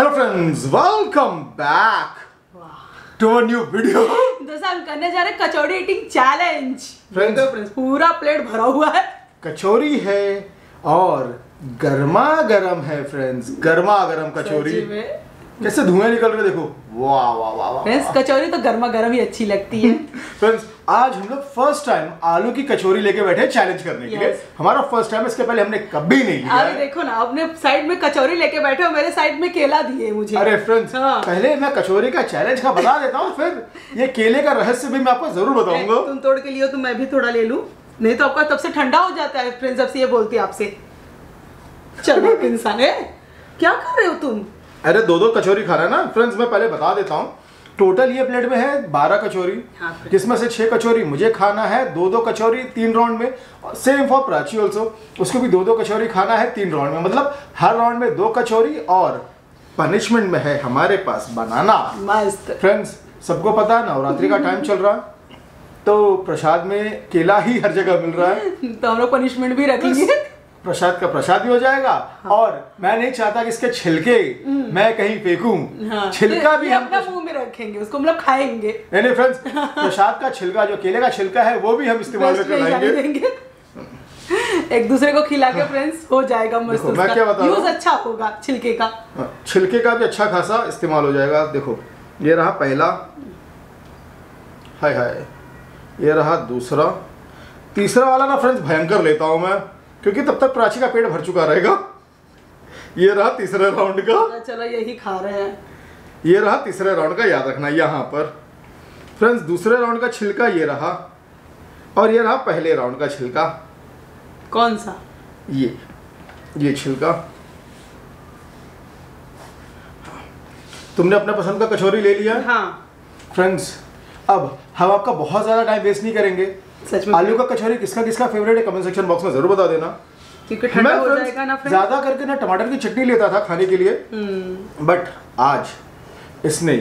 Hello friends welcome back to a new video दोस्तों हम करने जा रहे कचौड़ी ईटिंग चैलेंज Friends. पूरा प्लेट भरा हुआ है। कचौरी है और गर्मा गर्म है फ्रेंड्स गर्मा गर्म कचौरी में। कैसे धुएँ निकल रहे देखो। वाह वाह वाह वाह फ्रेंड्स कचौरी तो गर्मा गर्म ही अच्छी लगती है। फ्रेंड्स आज हम लोग फ़र्स्ट टाइम आलू की कचौरी लेके बैठे चैलेंज करने के लिए। हमारा फ़र्स्ट टाइम इसके पहले हमने कभी नहीं लिया। है। देखो ना अपने साइड में कचौरी लेके बैठे हो मेरे साइड में केला दिए मुझे। अरे फ्रेंड्स हाँ। पहले मैं कचौरी का चैलेंज का बता देता हूँ फिर ये केले का रहस्य भी मैं आपको ज़रूर बताऊँगा। तुम तोड़ के लियो तो मैं भी थोड़ा ले लू। नहीं तो आपका तब से ठंडा हो जाता है फ्रेंड्स अब से ये बोलती है आपसे। चलो इंसान है। क्या कर रहे हो तुम? अरे दो दो कचौरी खा रहा है ना। फ्रेंड्स मैं पहले बता देता हूँ। टोटल ये प्लेट में है बारह कचौरी हाँ, जिसमें से छह कचौरी? मुझे खाना है दो दो कचौरी तीन राउंड में सेम फॉर प्राची ऑल्सो उसको भी दो दो कचौरी खाना है तीन राउंड में। मतलब हर राउंड में दो कचौरी और पनिशमेंट में है हमारे पास बनाना। मस्त। फ्रेंड्स सबको पता है नवरात्रि का टाइम चल रहा है तो प्रसाद में केला ही हर जगह मिल रहा है। तो हम लोग पनिशमेंट भी रखेंगे प्रसाद का प्रसाद भी हो जाएगा हाँ। और मैं नहीं चाहता कि इसके छिलके मैं कहीं फेंकूं। हाँ, छिलका भी हम मुँह में रखेंगे उसको मतलब खाएँगे। नहीं नहीं फ्रेंड्स प्रसाद का छिलका जो केले का छिलका है वो भी हम इस्तेमाल में कराएँगे एक दूसरे को खिला के फ्रेंड्स हो जाएगा मस्त मैं क्या बता यूज़ अच्छा होगा छिलके का। हाँ, छिलके का भी अच्छा खासा इस्तेमाल हो जाएगा। देखो ये रहा पहला। हाय हाय। ये रहा दूसरा। तीसरा वाला ना फ्रेंड्स भयंकर लेता हूँ मैं। क्योंकि तब तक प्राची का पेट भर चुका रहेगा। ये रहा तीसरे राउंड का। पता चलो यही खा रहे हैं। ये रहा तीसरे राउंड का याद रखना यहाँ पर। फ्रेंड्स दूसरे राउंड का छिलका ये रहा। और ये रहा पहले राउंड का छिलका। कौन सा? ये ये छिलका। तुमने अपने पसंद का कचौरी ले लिया? हाँ। फ्रेंड्स अब हम आपका बहुत ज़्यादा टाइम वेस्ट नहीं करेंगे। सच में। आलू का कचौरी किसका किसका फेवरेट है? कमेंट सेक्शन बॉक्स में ज़रूर बता देना। क्योंकि ठंडा हो जाएगा ना ज़्यादा करके ना टमाटर की चटनी लेता था खाने के लिए। हम्म। बट आज इसने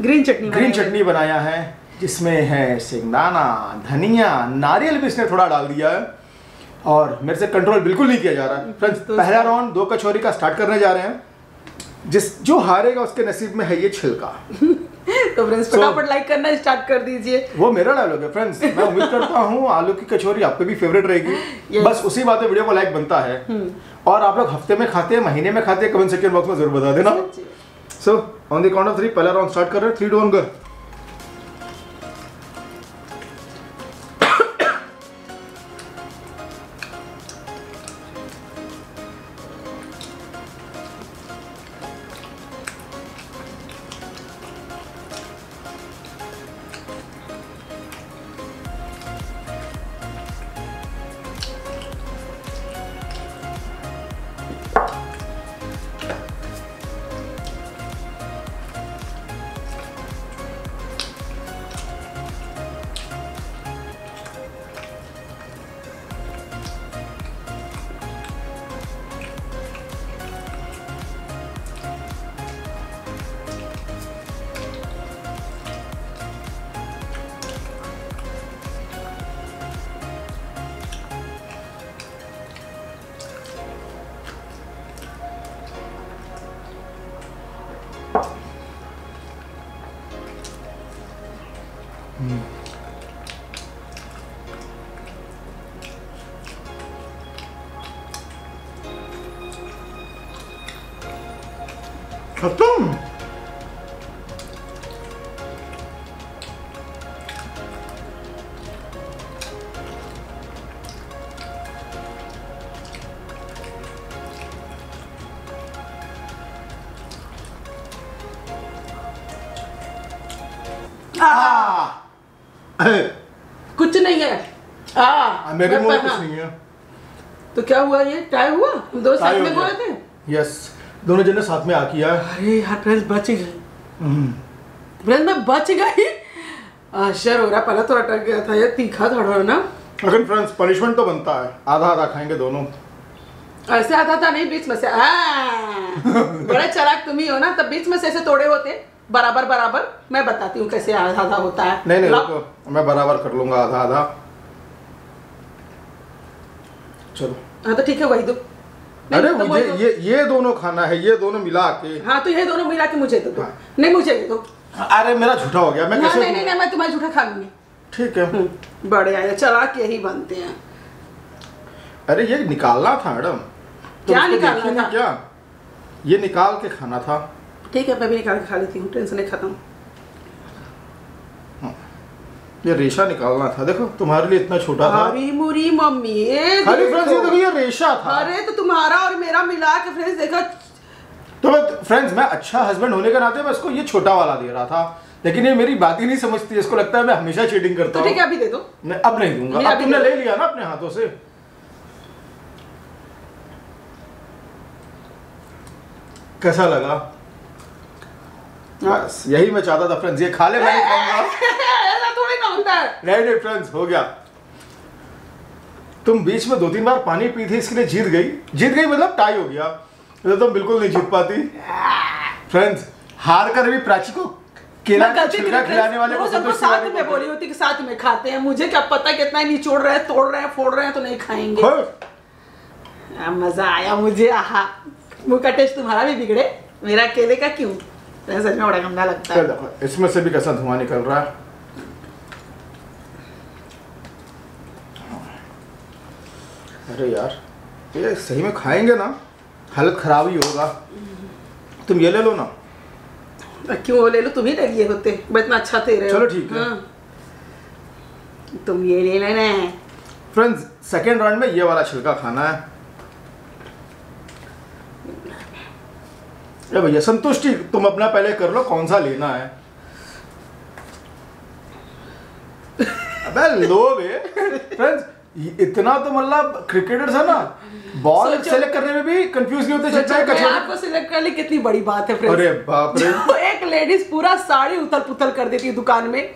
ग्रीन चटनी ग्रीन चटनी बनाया है जिसमें है सिंगदाना धनिया नारियल भी इसने थोड़ा डाल दिया है। और मेरे से कंट्रोल बिल्कुल नहीं किया जा रहा। फ्रेंड्स तो पहला राउंड दो कचौरी का स्टार्ट करने जा रहे हैं। जिस जो हारेगा उसके नसीब में है ये छिलका। तो फ्रेंड्स So- फटाफट लाइक करना स्टार्ट कर दीजिए। वो मेरा डायलॉग है फ्रेंड्स मैं उम्मीद करता हूँ आलू की कचौरी आपको भी फेवरेट रहेगी। Yes. बस उसी बात वीडियो को लाइक बनता है। और आप लोग हफ़्ते में खाते हैं महीने में खाते हैं कमेंट सेक्शन बॉक्स में ज़रूर बता देना। So on the count of three पहला राउंड स्टार्ट कर रहे हैं थ्री टू वन कर खत्म आ, कुछ नहीं है। आ, मेरे मुँह। कुछ नहीं है। तो क्या हुआ ये? टाई हुआ? हम दो टाई साथ में। गए थे? यस दोनों जने साथ में आ किया अरे यार फ्रेंड्स बच गए। फ्रेंड्स मैं बच गई आश्चर्य हो रहा पहले तो अटक गया था ये तीखा थोड़ा ना? लेकिन फ्रेंड्स पनिशमेंट तो बनता है। आधा आधा खाएँगे दोनों। ऐसे आता था नहीं बीच में से आ, बड़े चलाक तुम ही हो ना तब बीच में से ऐसे तोड़े होते। बराबर बराबर। मैं बताती हूँ कैसे आधा आधा होता है। नहीं नहीं रुको। मैं बराबर कर लूँगा आधा आधा चलो। हाँ तो ठीक है वही दो। अरे तो मुझे तो- ये ये दोनों खाना है ये दोनों मिला के। हाँ तो ये दोनों मिला के मुझे दे दो। हाँ। नहीं मुझे दे दो। अरे मेरा झूठा हो गया मैं हाँ, कैसे नहीं नहीं मैं तुम्हारा झूठा खा लूँगी। ठीक है। हम्म, बड़े आए चलाक यही बनते हैं। अरे ये निकालना था मैडम। तो क्या निकालना था? क्या? ये निकाल के खाना था। ठीक है मैं भी निकाल के खा लेती हूँ टेंशन नहीं खत्म। ये रेशा निकालना था। देखो तुम्हारे लिए इतना छोटा था। हरी मुरी मम्मी ये देखो। फ्रेंड्स ये देखो ये रेशा था। अरे तो तुम्हारा और मेरा मिला के फ्रेंड्स देखो। तो फ्रेंड्स मैं अच्छा हस्बैंड होने के नाते मैं इसको ये छोटा वाला दे रहा था। लेकिन ये मेरी बात ही नहीं समझती इसको लगता है मैं हमेशा चीटिंग करता तो ठीक है अभी दे दो। मैं अब नहीं दूँगा। अब तुमने ले लिया ना अपने हाथों से। कैसा लगा? यही मैं चाहता था फ्रेंड्स ये खा ले मैं नहीं खाऊँगा। ऐसा थोड़ी ना होता है। नहीं नहीं फ्रेंड्स हो गया। तुम बीच में दो तीन बार पानी पी थी इसके लिए जीत गई। जीत गई मतलब टाई हो गया। तो तुम बिल्कुल नहीं जीत पाती। फ्रेंड्स हार कर भी प्राची को केला का छिलका खिलाने वाले को संतुष्ट साथ में बोली होती कि साथ में खाते हैं। मुझे क्या पता कितना निचोड़ रहे हैं तोड़ रहे हैं फोड़ रहे हैं तो नहीं खाएँगे। मज़ा आया मुझे। आहा मुँह का टेस्ट तुम्हारा भी बिगड़े। मेरा केले का क्यों? तो सच में बड़ा गंदा लगता है इसमें से भी कैसा धुआँ निकल रहा है अरे यार ये सही में खाएँगे ना? हालत खराब ही होगा। तुम ये ले लो ना। क्यों ले लो? तुम ही ले लिए होते। वो इतना अच्छा थे रहे चलो ठीक है। हाँ। तुम ये ले लेना है। फ्रेंड्स सेकेंड राउंड में ये वाला छिलका खाना है। अरे भैया संतुष्टि तुम अपना पहले कर लो कौन सा लेना है? अबे लो बे फ्रेंड्स इतना तो मतलब क्रिकेटर्स है ना। बॉल सेलेक्ट करने में भी कंफ्यूज नहीं होते चाहे कचौड़ी। आपको सिलेक्ट कर ली कितनी बड़ी बात है फ्रेंड्स अरे बाप रे। एक लेडीज़ पूरा साड़ी उथल पुथल कर देती है दुकान में।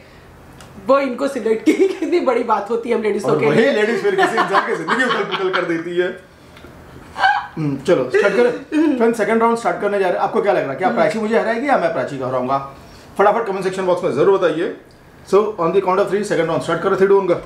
वो इनको सिलेक्ट की कितनी बड़ी बात होती है हम लेडीजों के लिए लेडीज़ फिर किसी इंसान की ज़िंदगी उथल पुथल कर देती है। चलो स्टार्ट करें। फ्रेंड सेकंड राउंड स्टार्ट करने जा रहे हैं। आपको क्या लग रहा है? क्या प्राची मुझे हराएगी या मैं प्राची को हराऊँगा फटाफट कमेंट सेक्शन बॉक्स में ज़रूर बताइए। So on the count of three second round start करो थ्री डूँगा आ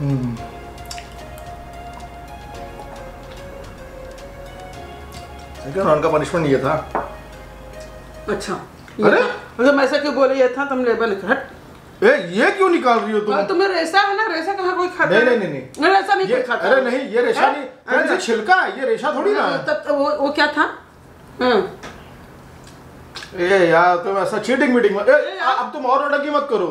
हम्म। सेकंड राउंड का पनिशमेंट ये था। अच्छा। अरे? मतलब ऐसा क्यों बोले? ये था तुम लेबल हट। ए ये क्यों निकाल रही हो तुम? और तुम्हें रेसा है ना? रेसा कहाँ कोई खाता नहीं, नहीं, नहीं, नहीं। नहीं, रेसा नहीं ये खाता अरे नहीं ये रेशा नहीं। फ्रेंड्स ये छिलका है ये रेशा थोड़ी ना तब तो वो वो क्या था? हाँ। ए यार तुम ऐसा चीटिंग मीटिंग में ए, ए, अब तुम और नौटंकी मत करो।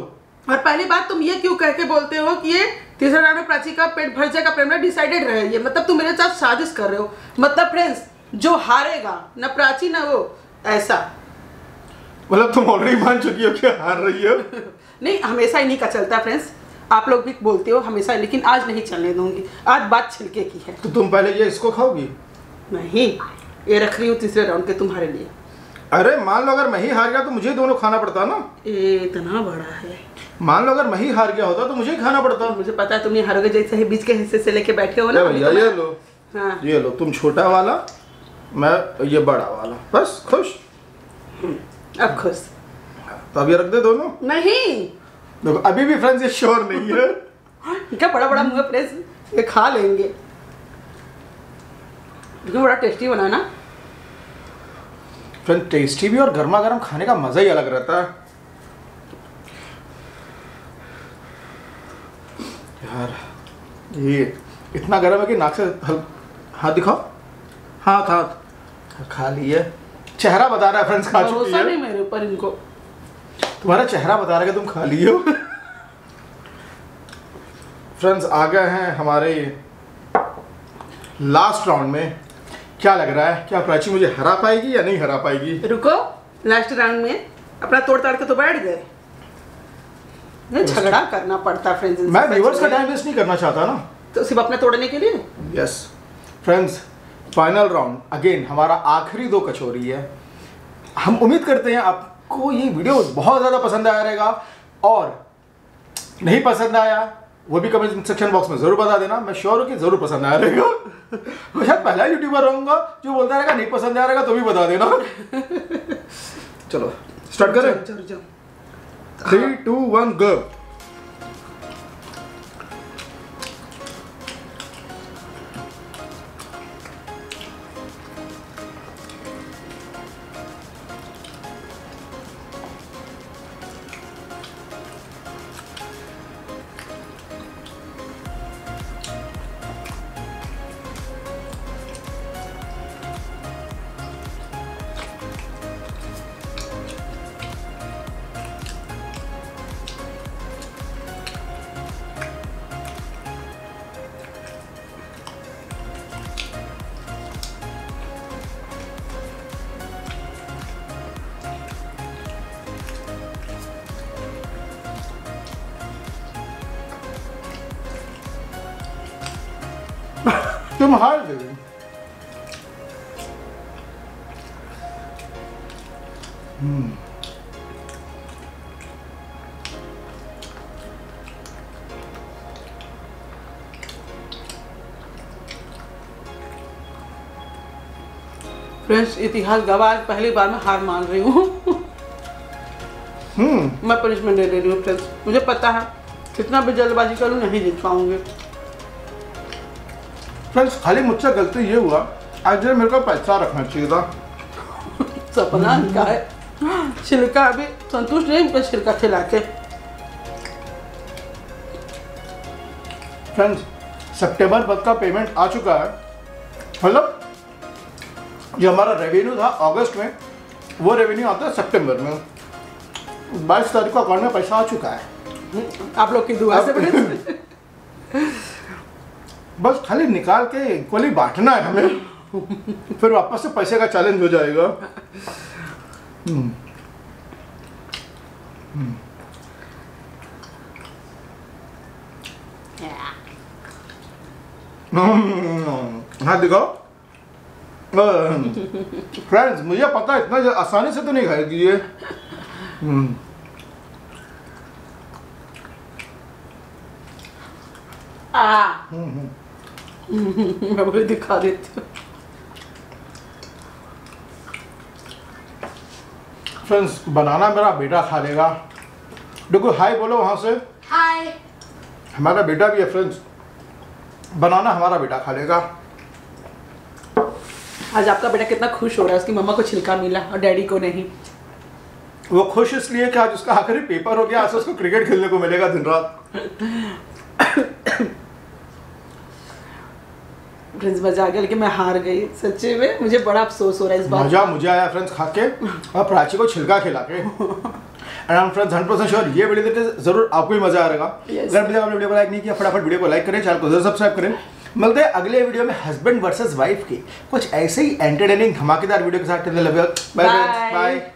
और पहली बात तुम ये क्यों कह के बोलते हो कि ये तीसरे राउंड प्राची का पेट भर जाएगा प्रेम डिसाइडेड रहे। ये मतलब तुम मेरे साथ साजिश कर रहे हो। मतलब फ्रेंड्स जो हारेगा न प्राची न वो ऐसा। मतलब तुम ऑलरेडी मान चुकी हो कि हार रही हो। नहीं हमेशा ही नहीं का चलता है फ्रेंड्स आप लोग भी बोलते हो हमेशा लेकिन आज नहीं चलने दूँगी। आज बात छिलके की है। तो तुम पहले ये इसको खाओगी? नहीं ये रख रही हूँ तीसरे राउंड के तुम्हारे लिए। अरे मान लो अगर मैं ही हार गया तो मुझे ही दोनों खाना पड़ता ना। ये इतना बड़ा है। मान लो अगर मैं ही हार गया होता तो मुझे ही खाना पड़ता। मुझे पता है तुम ये हरोगे जैसे ही बीच के हिस्से से लेके बैठे हो ना भैया ये लो। हाँ। ये लो तुम छोटा वाला मैं ये बड़ा वाला। बस खुश? अब खुश। तो अब ये रख दे दोनों। नहीं। देखो अभी भी फ्रेंड्स ये श्योर नहीं है। क्या बड़ा बड़ा मुँह फ्रेंड्स ये खा लेंगे। बड़ा टेस्टी बना ना फ्रेंड टेस्टी भी और गर्मा गर्म खाने का मज़ा ही अलग रहता है। यार ये इतना गर्म है कि नाक से हाथ दिखाओ। हाथ हाथ। खा लिए। चेहरा बता रहा है फ्रेंड्स खा चुकी है। नहीं मेरे ऊपर इनको। तुम्हारा चेहरा बता रहा है कि तुम खा लिए हो। फ्रेंड्स आ गए हैं हमारे लास्ट राउंड में। क्या लग रहा है? क्या प्राची मुझे हरा पाएगी या नहीं हरा पाएगी? रुको लास्ट राउंड में अपना तोड़ ताड़ के तो बैठ गए। झगड़ा करना पड़ता फ्रेंड्स मैं व्यूवर्स का टाइम वेस्ट नहीं करना चाहता ना। तो सिर्फ़ अपने तोड़ने के लिए? Yes friends final round again हमारा आखिरी दो कचोरी है। हम उम्मीद करते हैं आपको ये वीडियो बहुत ज़्यादा पसंद आया रहेगा और नहीं पसंद आया वो भी कमेंट सेक्शन बॉक्स में ज़रूर बता देना। मैं श्योर हूँ कि ज़रूर पसंद आ रहेगा। मैं शायद पहला यूट्यूबर रहूँगा जो बोलता रहेगा नहीं पसंद आ रहेगा तो भी बता देना। चलो स्टार्ट करें। थ्री टू वन गो तुम हार गए। फ्रेंड्स इतिहास गवाह पहली बार मैं हार मान रही हूँ। हम्म। मैं पनिशमेंट ले रही हूँ फ्रेंड्स। मुझे पता है कितना भी जल्दबाजी करूँ नहीं जीत पाऊँगी। फ्रेंड्स खाली मुझसे गलती ये हुआ आज मेरे को पैसा रखना चाहिए था। सपना इनका है। छिलका अभी संतुष्ट नहीं पर छिलका खिला के। फ्रेंड्स सितंबर मत का पेमेंट आ चुका है। मतलब जो हमारा रेवेन्यू था अगस्त में वो रेवेन्यू आता है सितंबर में। बाईस तारीख को अकाउंट में पैसा आ चुका है। आप लोग की दुआ से बस खाली निकाल के इक्वली बांटना है हमें फिर वापस से पैसे का चैलेंज हो जाएगा। हाँ दिखाओ फ्रेंड्स मुझे पता है इतना आसानी से तो नहीं खाएगी ये हम्म। आ हम्म, हम्म। मैं वही दिखा देती हूँ। फ्रेंड्स बनाना मेरा बेटा खा लेगा। देखो हाय बोलो वहाँ से। हाय हमारा बेटा भी है फ्रेंड्स बनाना हमारा बेटा खा लेगा। आज आपका बेटा कितना खुश हो रहा है उसकी मम्मा को छिलका मिला और डैडी को नहीं। वो खुश इसलिए कि आज उसका आखिरी पेपर हो गया आज उसको क्रिकेट खेलने को मिलेगा दिन रात। फ्रेंड्स मज़ा आ गया लेकिन मैं हार गई सच्चे में। मुझे बड़ा अफसोस हो रहा है इस बात मज़ा मुझे आया फ्रेंड्स खा के और प्राची को छिलका खिला के। And I friends hundred percent sure ये वीडियो देख ज़रूर आपको भी मज़ा आ रहेगा। Yes. अगर आपने वीडियो को लाइक नहीं किया फटाफट वीडियो को लाइक करें चैनल को ज़रूर सब्सक्राइब करें। मिलते हैं अगले वीडियो में हस्बैंड वर्सेस वाइफ के कुछ ऐसे ही एंटरटेनिंग धमाकेदार वीडियो के साथ। Bye bye